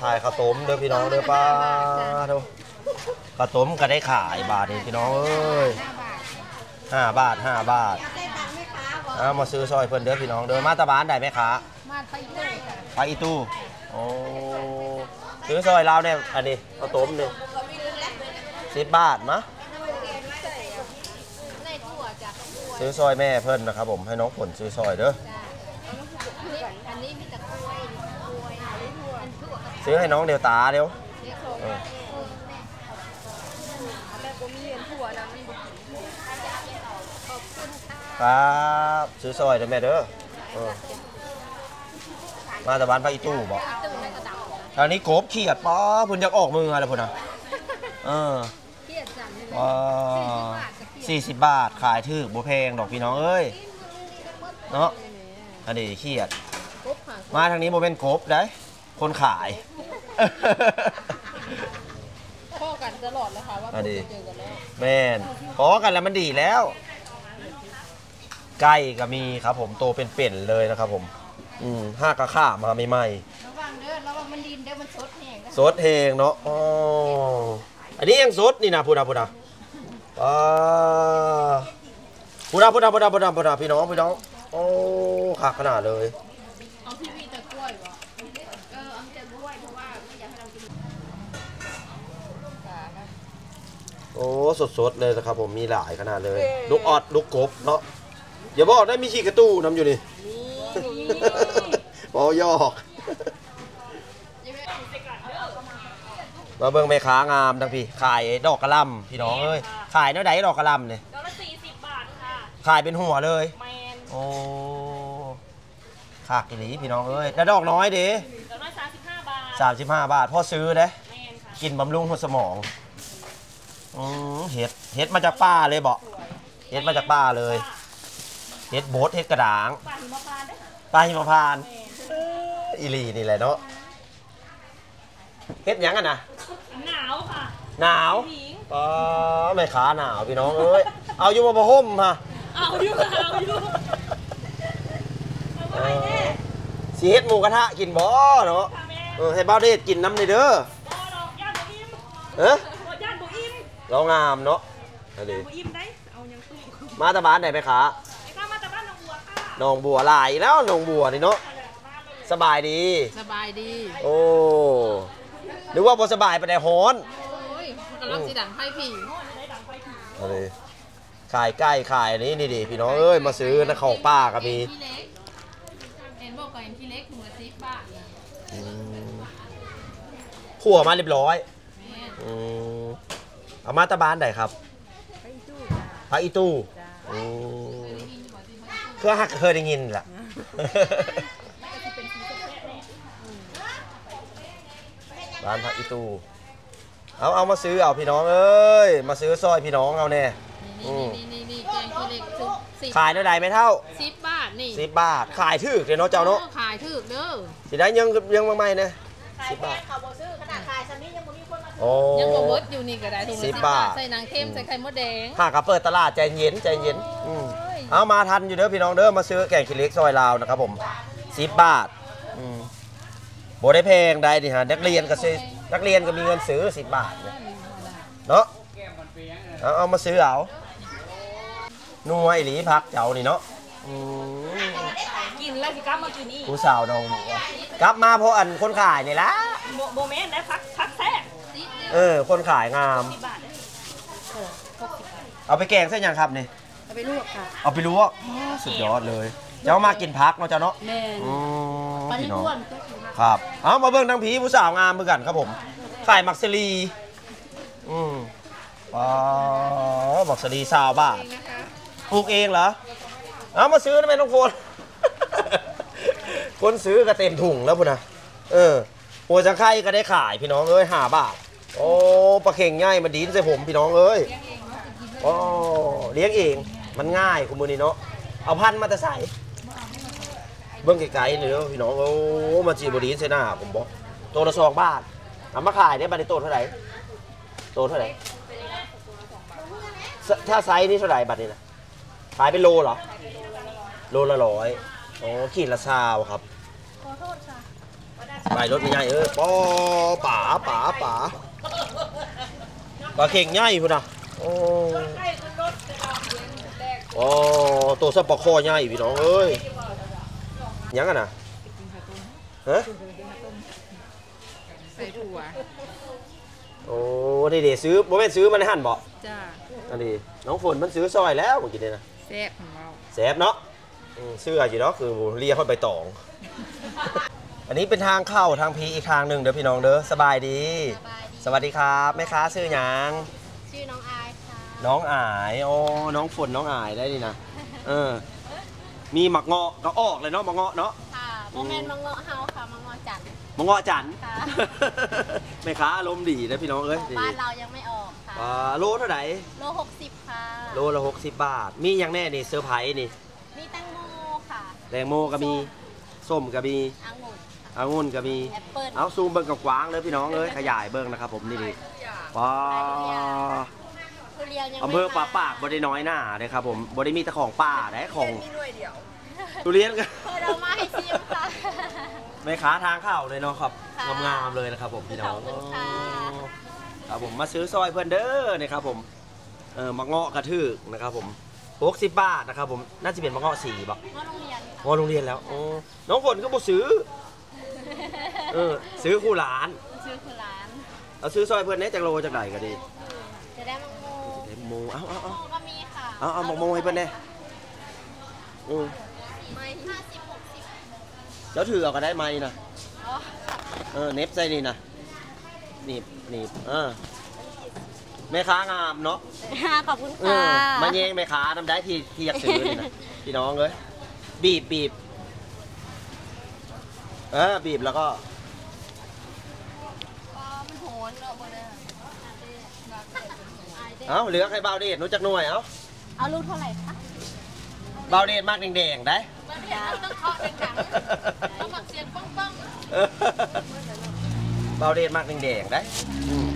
ขายข้าวต้มเด้อพี่น้องเด้อป้าเด้อข้าวต้มก็ได้ขายบาทนี่พี่น้องเอ้ยห้าบาทห้าบาทได้ตังค์ไหมคะบอกเอามาซื้อซอยเพิ่นเด้อพี่น้องเด้อมาตาบ้านได้ไหมคะมาไปเลยไปอีตู้โอ้ซื้อซอยเราเนี่ยอันนี้ข้าวต้มนี่สิบบาทมะ ซื้อซอยแม่เพิ่นนะครับผมให้น้องฝนซื้อซอยเด้ออันนี้มีแต่กล้วยกล้วซื้อให้น้องเดียวตาเดียวครับซื้อซอยเด้อแม่เด้อมาจากบ้านพระอีตู่บอกตอนนี้โกบเขียดป้อพุ่นอยากออกมืออะไรพุ่นอะเออเขียดจังเลย 40 บาท ขายถือบัวแพงดอกพี่น้องเอ้ย เนาะอันนี้เครียด มาทางนี้โมเป็นกบได้ คนขายพ่อกันตลอดเลยค่ะว่าอันเจอกันแล้วแม่นพอกันแล้วมันดีแล้ว ไก่ก็มีครับผมโตเป็นเป็นเลยนะครับผม อืมห้ากระข่ามาใหม่ๆระวังเด้อระวังมันดินเด้อมันสดแหงสดแหงเนาะอ๋ออันนี้ยังสดนี่นะพูดนะพูดนะ อ่าพูดนะพูดนะพูดนะพูดนะพูดนะพี่น้องพี่น้อง โอ้ขาดขนาดเลยเอาพี่มีแต่กล้วยเหรอเออเอาแต่กล้วยเพราะว่าไม่อยากให้เรากินโอ้สดๆเลยนะครับผมมีหลายขนาดเลย ลูกออดลูกกบเนาะอย่าบอกได้มีชีกระตู้น้ำอยู่นี่โอ้ยอก มาเบิ่งแม่ค้างามทั้งพี่ ขายดอกกระหลำพี่น้องเอ้ย ขายเท่าไหร่ดอกกระหลำเนี่ยดอกละสี่สิบบาทค่ะ ขายเป็นหัวเลย แมนโอ้ขากอีหลีพี่น้องเอ้ยแล้วดอกน้อยดิดอกละสามสิบห้าบาทสามสิบห้าบาทพ่อซื้อเด้แมนค่ะกินบำรุงหัวสมองอืมเห็ด เห็ดมาจากป่าเลยบอกเห็ดมาจากป่าเลย เห็ดโบดเห็ดกระดางป่าหิมพานต์ด้วยค่ะปลาหิมพานต์แมนเอ้ยอีหลีนี่แหละเนาะ เห็ดหยังกันนะหนาวค่ะหนาวหญิงอ๋อไม่ขาหนาวพี่น้องเอ้ยเอาอยู่มาประห่มฮะเอาอยู่ค่ะเอาอยู่เอาไว้แน่สีเฮ็ดหมูกระทะกินบ่เนาะค่ะแม่เออให้บ้าวเดชกินน้ำในอยเด้อบ่ดอกย่านบุอิ่มเอ๊ะบ่ย่านบุอิ่มเรางามเนาะนั่นดิบุอิ่มได้เอายังตู้มาตะบ้านไหนไปขาไอ้ข้ามาจากบ้านหนองบัวค่ะหนองบัวหลายแล้วหนองบัวนี่เนาะสบายดี สบายดี โอ้ นึกว่าบ่สบายไปได้ฮ้อนโอ้ยกำลังสีดังไพ่ผีอะไรขายใกล้ขายอันนี้นี่ดิพี่น้องเอ้ยมาซื้อนะของป้าก็มีที่เล็กเห็นบอกก่อนที่เล็กถุงละสิบบาทเนี่ยอืมขั่วมาเรียบร้อยแม่อืมเอามาตะบานไหนครับพระอีตู้อืมเครื่องหักเคยได้ยินแหละ ร้านพระอีตู้เอาเอามาซื้อเอาพี่น้องเอ้ยมาซื้อซอยพี่น้องเอาแน่อืมนี่นี่นี่แกงที่เล็กซุปสิบขายเท่าใดไม่เท่าสิบบาทนี่สิบบาทขายถือเลยเนาะเจ้าเนาะออขายถูกเด้อสิได้ยังยังมาใหม่นะสิบบาทเขาบอกซื้อขนาดขายซันนี่ยังบ่มีคนมาโอ้ยังบ่เบิดอยู่นี่ก็ได้ถุงละสิสิบบบาทบาทใส่นางเข้มใส่ไข่มดแดงหากกับเปิดตลาดใจเย็นใจเย็นอืมโอ้ยเอามาทันอยู่เด้อพี่น้องเด้อมาซื้อแกงขี้เหล็กซอยลาวนะครับผมสิบบาทอืม โบได้แพงได้ดิฮะนักเรียนก็ซื้อนักเรียนก็มีเงินซื้อสิบบาทเนี่ยเนาะเอาเอามาซื้อเอานัวไอหลีพักเจ้านี่เนาะอืมกินแล้วสิกลับมากินอีกผู้สาวน้องหมูอะกลับมาเพราะอันคนขายนี่ละโบโบแมนได้พักพักแท้เออ คนขายงามสิบบาทได้เอาไปแกงเส้นยังครับนี่เอาไปลวกค่ะเอาไปลวกสุดยอดเลยเจ้ามากินพักเนาะเจ้าเนาะแม่อืมปลาพี่ที่น้องอ้วนก็กิน ค่ะครับเอามาเบิ่งทางผีผู้สาวงามเหมือนกันครับผมขายมักซรีอืมอ๋อมักซรีสาวบาทปลูกเองเหรอเอามาซื้อได้ไหมน้องโฟนคนซื้อก็เต็มถุงแล้วพุ่นนะเออหัวจังไข่ก็ได้ขายพี่น้องเอ้ยห้าบาทโอ้ปลาเข่งง่ายมาดีนใส่ผมพี่น้องเอ้ยโอ้เลี้ยงเองมันง่ายคุณมือนี้เนาะเอาพันธุ์มาแต่ใส่เบิ้งไกลๆนี่เด้อพี่น้องโอ้มาจีบดีเซน่าผมบอกตัวละสองบาทเอามาขายได้บัตรโตเท่าไหร่โตเท่าไหร่ถ้าไซส์นี่เท่าไหร่บัตรนี่นะขายเป็นโลเหรอโลละร้อยโอ้ขีดละซาวครับขอโทษค่ะไปรถไม่ใหญ่เออปอป๋าป๋าป๋าปลาเข่งใหญ่พุ่นนะโอ้โอ้ตัวสปอคอใหญ่พี่น้องเอ้ย ยังกันนะฮะใส่ถั่วโอ้นี่เดี๋ยวซื้อโมเมนซื้อมันในหั่นบ่จ้าอันนี้น้องฝนมันซื้อซอยแล้วเมื่อกี้เนี่ยนะแซ่บของเราแสบเนาะอืมซื้ออะไรอยู่เนาะคือเรียกเข้าใบตอง อันนี้เป็นทางเข้าทางพีอีกทางหนึ่งเด้อพี่น้องเด้อสบายดี สวัสดีครับแม่ค้าซื้อหยังชื่อน้องอายค่ะน้องอายโอ้น้องฝนน้องอายได้ดีนะเออ มีหมักเงาะก็ออกเลยเนาะหมักเงาะเนาะค่ะโมเมนต์มังเงาะเฮาค่ะมังเงาะจัดหมักเงาะจันทร์ค่ะ แม่ค้าอารมณ์ดีนะพี่น้องเอ้ยดีบ้านเรายังไม่ออกค่ะ อ่าโลเท่าไหร่โลหกสิบค่ะ โลละ60 บาท มีอย่างแน่นี่เซอร์ไพรส์นี่มีแตงโมค่ะ แตงโมก็มีส้มก็มีองุ่นองุ่นก็มี แอปเปิ้ล เอาซูมเบิ่งกับกว้างเลยพี่น้องเลยขยายเบิ่งนะครับผมนี่ดิป้า ทุเรียนยังไม่อำเภอป่าปากบได้น้อยหน้าเลยครับผมบได้มีแต่ของป่าได้ของทุเรียนก็เพื่อเรามาให้ชิมค่ะ แม่ค้าทางเข้าเลยเนาะครับค่ะงามๆเลยนะครับผมพี่น้องขอบคุณค่ะ ครับผมมาซื้อซอยเพื่อนเด้อนะครับผมเออมะเงาะกระทึกนะครับผม60บาทนะครับผมน่าจะเป็นมะเงาะสีบ่งอโรงเรียนพอโรงเรียนแล้วโอ้น้องฝนก็บ่ซื้อเออซื้อคู่หลานชื่อคือร้าน เอาซื้อซอยเพื่อนเนี้จากโลจากไหนก็ดีจะได้มังโม เดี๋ยวหมูเอาเอาเอาโมก็มีค่ะเอาเอาหมกโมให้เพื่อนแน่อือไม่ห้าสิบหกสิบเจ้าถือเอาก็ได้ไหมนะอ๋อเออเน็บใส่นี่นะหนีบหนีบเออแม่ค้างามเนาะขอบคุณเอค่ะอมาแย่งแม่ค้านำได้ที่ที่อยากซื้อนี่นะพี่น้องเลยบีบบีบเออบีบแล้วก็ มันโหนเราหมดเลย เอาเหลือให้เบาเดชรู้จักหน่วยเอาเอาลูกเท่าไหร่คะเบาเดชมากแดงๆได้ต้องเคาะดังๆต้องหมักเสียงป้องเออเบาเดชมากแดงๆได้อืม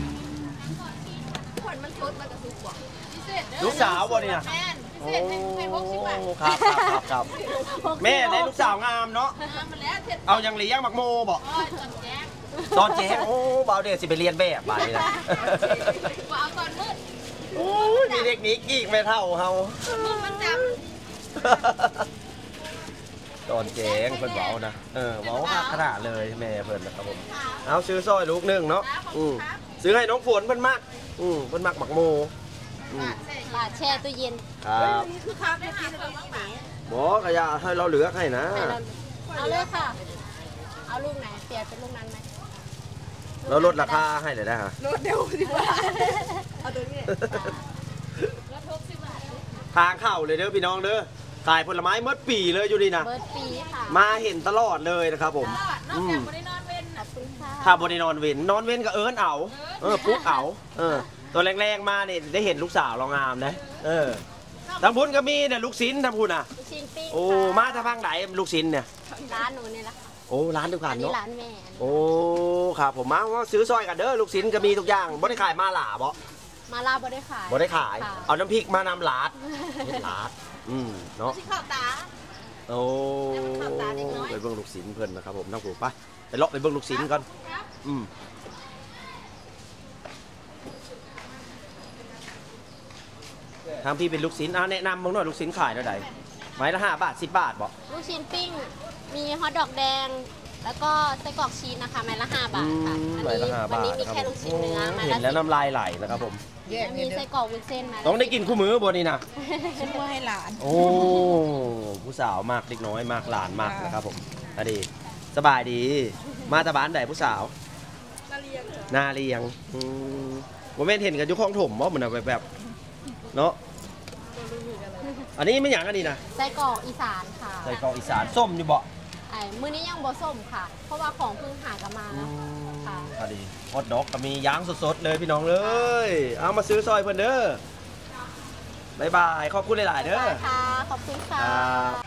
ๆผลมันสดมันจะสุกกว่าพิเศษเด้อลูกสาวบ่เนี่ยแม่นพิโอ้เศษเป็นเป็นหกสิบบาทครับครับครับครับแม่ได้ลูกสาวงามเนาะมันแล้วเสร็จเอายังเลี้ยงมักโมบอกอ้อยตอนแจ้งตอนแจ้งโอ้เบาเดชสิไปเรียนแบบไปนะว่าเอาตอนมืด โอ้ยมีเด็กนี้กีกไม่เท่าเฮามืดมันจตอนแจ้งเพิ่นเว้านะเออเว้าคักขนาดเลยแม่เพิ่นนะครับผมเอาซื้อซอยลูกหนึงเนาะอืมซื้อให้น้องฝนเพิ่นมักอืมเพิ่นมักหมักโมอืมำบาทแช่ตู้เย็นครับคือครับเมื่อกี้เราต้องหาบ่ก็อย่าให้เราเหลือให้นะ เอาเลยค่ะ เอาลูกไหนเปลี่ยนเป็นลูกนั้นไหมเราลดราคาให้เลยนะฮะรถเดียวสิบบาท เอาตัวนี้ลดทุกสิบบาททางเข้าเลยเด้อพี่น้องเด้อขายผลไม้เมื่อปีเลยอยู่นี่นะเบิร์ดปีค่ะมาเห็นตลอดเลยนะครับผมนอกจากไม่ได้นอนเว้นขอบคุณค่ะถ้าบนนอนเว้นนอนเว้นก็เอิญเอา เออปุ๊กเอา เออ ตัวแรงๆมาเนี่ยได้เห็นลูกสาวเรางามนะเออทางพุ้นก็มีเนี่ยลูกชิ้นทางพุ้นอะ ลูกชิ้นปิ้งโอ้มาทางพังไหนลูกชิ้นเนี่ยร้านหนูเนี่ยแหละค่ะโอ้ร้านเดียวกัอันนนี้เนาะร้านแม่โอ้ครับผมมาว่าซื้อซอยกันเด้อลูกชิ้นก็มีทุกอย่างบ่ได้ขายมาหลาบ่ มาลาบ่ได้ขายบ่ได้ขาย ค่ะ เอาน้ำพริกมานำหลาดเฮ็ดหลาด อืมเนาะที่ข้าวตา โอ้แล้วมันเข้าตาเด็กน้อย ไปเบิ่งลูกศิลเพิ่นนะครับผมนั่งผูกไปไปเลาะไปเบิ่งลูกศิลก่อนอืมทางพี่เป็นลูกศิลอะแนะนำมึงหน่อยลูกศิลขายเท่าไหร่ไม้ละห้าบาทสิบบาทบอกลูกชิ้นปิ้ง มีฮอทดอกแดง แล้วก็ไส้กรอกชีสนะคะไม้ละห้าบาทค่ะอันไม้นี้ละห้าวันบาทนี้มีนะแค่รับลูกชิ้นเนื้อไม้เห็ละนแล้วน้ำลายไหลนะครับผม แยกแล้วนี่มีเด้ไส้อกรอกวุ้นเส้นมาต้องได้กินคู่มือบนนี่นะซื้อมาให้หลาน โอ้ ผู้สาวมากเด็กน้อยมากหลานมากนะครับผมอดีสบายดี มาตะบานใดผู้สาวนาเรียงอืมผมไม่นเห็นกันอยุคของถมว่ามันแบบแบบ เนาะอันนี้ไม่อย่างอันนี้นะไส้กรอกอีสานค่ะ ใส่กรอกอีสานส้มอยู่บ่ ไอ้มื้อนี้ยังบ่ส้มค่ะ เพราะว่าของเพิ่งหากันมาอืแล้วมค่ะพอดีฮอตดอกก็มีย่างสดๆเลยพี่น้องเลย เอามาซื้อซอยเพิ่นเด้อบายบายขอบคุณหลายๆเด้อได้ค่ะขอบคุณค่ะครับ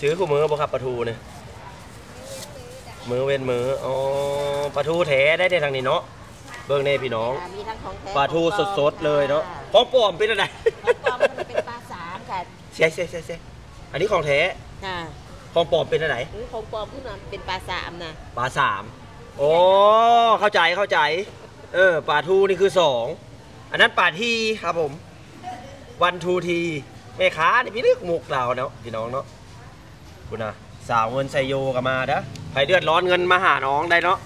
ซื้อคู่มือบ่ครับปลาทูเนี่ยมือเว้นมืออ๋อปลาทูแท้ได้ในทางนี้เนาะเบิ่งเน่พี่น้องมีทั้งของแท้ปลาทูสดๆเลยเนาะของปลอมเป็นอะไรของปลอมมันเป็นปลาสามค่ะเสียเสียเสียเสียอันนี้ของแท้ ค่ะของปลอมเป็นอะไรหรือของปลอมขึ้นมาเป็นปลาสามนะปลาสามโอ้เข้าใจเข้าใจ เออปลาทูนี่คือสองอันนั้นปลาทีครับผม วันทูทีแม่ค้านี่พี่นึกมุกเราเนาะพี่น้องเนาะคุณนะสาวเงินไซโยกันมาเด้อใครเดือดร้อนเงินมาหาน้องได้เนาะ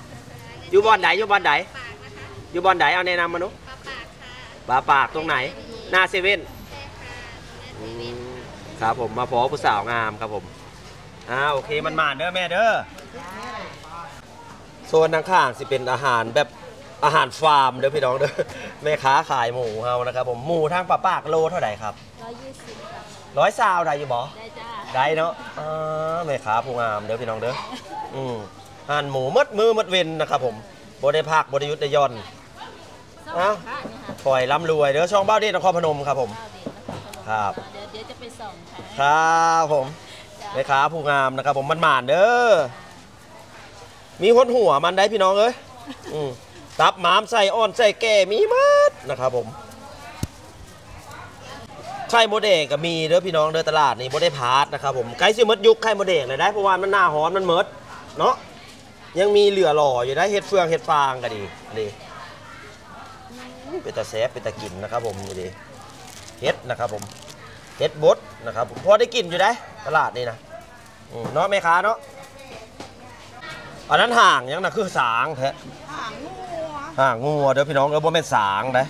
อยู่บอนไหนอยู่บอนไหนอยู่บอนไหนเอาแนะนำมาเนาะปลาปากตรงไหน หน้าเซเว่นอืมค รับผมมาพอผู้สาวงามครับผมอ่าโอเคมันมาเด้อแม่เด้อโซนทางข้างสิเป็นอาหารแบบอาหารฟาร์มเด้อพี่น้องเด้อแม่ค้าขายหมูเฮานะครับผมหมูทางปะปากโลเท่าไหร่ครับร้อยยี่สิบค่ะร้อยซาวได้อยู่บ่ได้จ้าได้เนาะอ่าแม่ค้าผู้งามเด้อพี่น้องเด้ออืมอาหารหมูมัดมือมัดเวนนะครับผมบ่ได้พักบ่ได้หยุดได้หย่อนเอ้าคอยร่ำรวยเด้อช่องเบ้าเดชนครพนมครับผมครับ ค่ะครับผมแม่ค้าผู้งามนะครับ ผมมันหมานๆเด้อมีคนหัวมันได้พี่น้องเอ้ยอืมตับหมามใส่อ่อนใส่แก่มีหมัดนะครับผมขไข่โมเดกก็มีเด้อพี่น้องเด้อตลาดนี่บ่ได้พาร์ทนะครับผมไก่สิหมดยุคไข่โมเดกเลยได้เพราะว่ามันหน้าฮ้อนมันเมิดเนาะยังมีเหลือหล่ออยู่ได้เฮ็ดเฟืองเฮ็ดฟางก็ดีนี่เป็นตาแซ่บเป็นตากินนะครับผมนี่ดิเฮ็ดนะครับผม เฮ็ดบดนะครับผมพอได้กินอยู่ได้ตลาดนี่นะอืมเนาะแม่ค้าเนาะอันนั้นห่างยังนะคือสางแท้หางงูห่างงัวเด้อพี่น้องเด้อบ่แม่นสางได้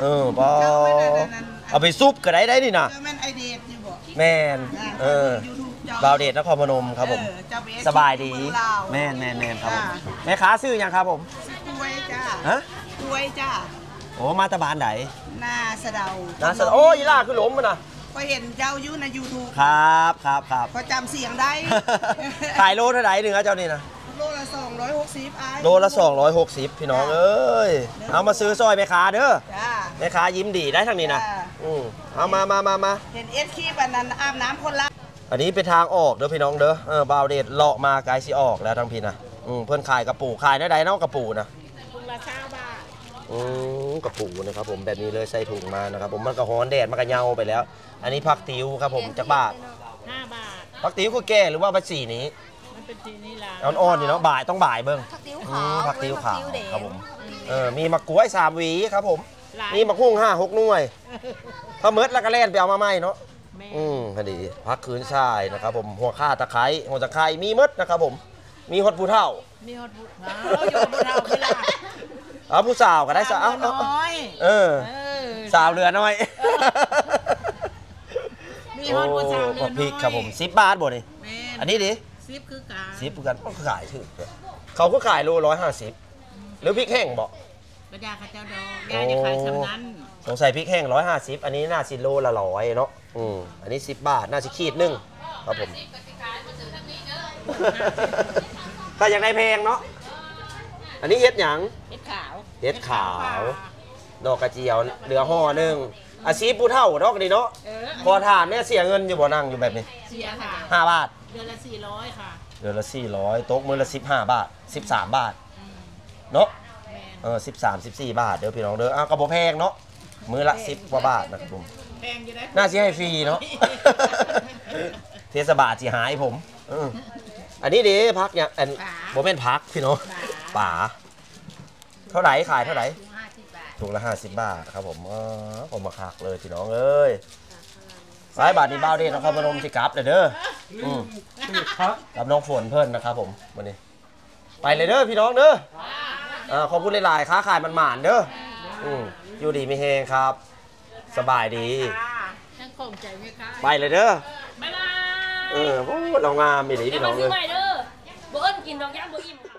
เออบ่เจ้าแม่นอันนั้นเอาไปซุปก็ได้ได้นี่นะเจ้าแม่นไอเดียอยู่บ่แม่นเออยูทูบเจ้าบาวเดชนครพนมครับผมเออเจ้าเบสสบายดีเมืองลาวแม่นแม่นแม่นครับผมจ้าแม่ค้าซื้อยังครับผมกล้วยจ้าฮะกล้วยจ้าโอ้มาตะบานไหนหน้าสะเดานะสะโอ้ยล่าคือล้มมันนะ ก็เห็นเจ้าอยู่ใน YouTube ครับครับครับก็จำเสียงได้ ขายโลเท่าไหร่หนึ่งอะเจ้านี่นะโลละ260อ้ายโลละ260พี่น้องเอ้ยเอามาซื้อซอยแม่ค้าเด้อจ้าแม่ค้ายิ้มดีได้ทางนี้นะจ้าอืมเอามามามามาเห็นเอสคีบันนั้นอาบน้ำคนละอันนี้เป็นทางออกเด้อพี่น้องเด้อเออบาวเดชเลาะมาไกลสิออกแล้วทั้งพี่นะอืมเพื่อนขายกระปูขายได้ใดเนาะกระปูนะถุงละเช้าบาท อืมกระปูนะครับผมแบบนี้เลยใส่ถุงมานะครับผมมันก็ฮ้อนแดดมันก็เหงาไปแล้ว อันนี้ผักติ๋วครับผมจากบาทห้าบาทผักติ๋วคือแก่หรือว่าใบสีนี้มันเป็นทีนี้ละอ่อนๆนี่เนาะบ่ายต้องบ่ายเบิ่งผักติ้วอืขามวผักติ๋วขาวผัแดงครับผมเออมีมะกล้วยสามหวีครับผมหลายมีมะฮุ่งห้าหกหน่วยถ้าเมิดแล้วก็แล่นไปเอามาใหม่เนาะแม่อืมพอดีพักคืนทรายนะครับผมหัวข่าตะไคร้หัวตะไคร้มีหมดนะครับผม มีฮอดผู้เฒ่า มีฮอตบุตรเราอยู่บนเราไม่ละ เอาผู้สาวก็ได้สาวเอาเอาเอาน้อยเออเออสาวเรือน้อยมีฮอตบุตรสาวโอ้พริกครับผม10บาทบ่นี่แม่อันนี้ดิซิปคือการสิบกันก็ขายถึงเขาก็ขายโลร้อยห้าสิบหรือพริกแห้งบอกกระดาษข้าเจ้าดอกยายจะขายชำนั้นสงสัยพริกแห้งร้อยห้าสิบอันนี้น่าสิโลละร้อยเนาะอืมอันนี้สิบบาทน่าสิขีดหนึงครับผมถ้าอยากได้แพงเนาะ อันนี้เฮ็ดหยังเห็ดขาวเห็ดขาว ดอกกระเจียวเหลือห่อหนึงอาชีพผู้เฒ่าดอกนี้เนาะเออพอทานเนี่ยเสียเงินอยู่บ่นั่งอยู่แบบนี้เสียค่ะ ห้าบาท เดือนละสี่ร้อยค่ะเดือนละสี่ร้อยตกมือละสิบห้าบาทสิบสามบาทเนาะแม่เออสิบสามสิบสี่บาท เด้อพี่น้องเด้ออ้าวกระโบแพงเนาะมือละสิบกว่าบาทนะครับผม แพงอยู่ได้น่าสิให้ฟรีเนาะ เทศบาลสิหายผมเออ อันนี้เด้พักเนี่ยอันโบเป็นพักพี่น้องป่าเท่าไหร่ขายเท่าไหร่ห้าสิบบาทถุงละห้าสิบบาทครับผมเออผมมาคักเลยพี่น้องเอ้ยสายบาทนี่บ้าวเด้นะครับพนมสิกลับเลยเด้ออืมกับน้องฝนเพิ่นนะครับผมวันนี้ ไปเลยเด้อพี่น้องเด้ออ่าขอบคุณหลายๆค้าขายมันหมานๆเด้ออืมอยู่ดีไม่แหงครับ สบายดียังคงใจไหมคะไปเลยเด้อ บ๊ายบาย เออโอ้เรางามมีดีพี่น้องเลย กินดอกย่างบ่อิ่มค่ะ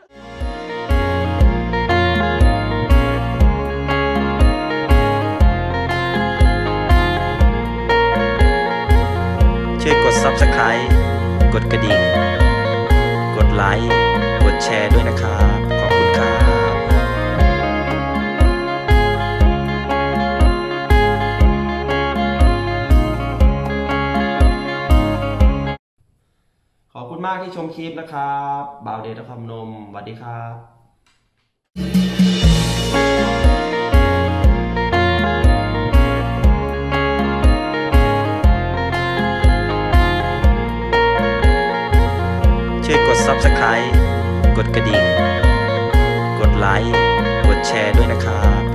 ช่วยกด Subscribe กดกระดิ่ง กดไลค์ มากที่ชมคลิปนะครับบ่าวเดชครพนมสวัสดีครับช่วยกด Subscribe กดกระดิ่ง กดไลค์ กดแชร์ด้วยนะครับ